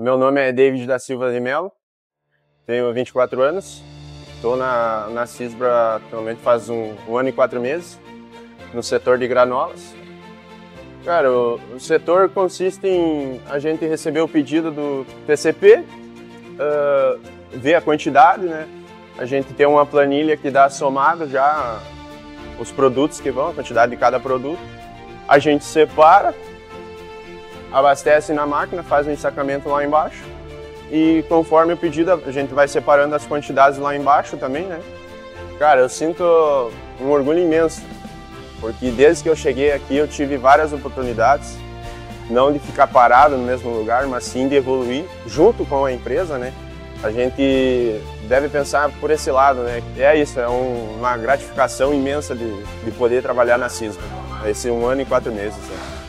Meu nome é David da Silva de Mello, tenho 24 anos, estou na, na Cisbra atualmente faz um, um, ano e quatro meses, no setor de granolas. Cara, o, o setor consiste em a gente receber o pedido do TCP, uh, ah, ver a quantidade, né? A gente tem uma planilha que dá somado já os produtos que vão, a quantidade de cada produto. A gente separa, abastece na máquina, faz o ensacamento lá embaixo e conforme o pedido a gente vai separando as quantidades lá embaixo também, né? Cara, eu sinto um orgulho imenso, porque desde que eu cheguei aqui eu tive várias oportunidades, não de ficar parado no mesmo lugar, mas sim de evoluir junto com a empresa, né? A gente deve pensar por esse lado, né? É isso, é um, uma gratificação imensa de, de poder trabalhar na CISBA, esse um ano e quatro meses. Né?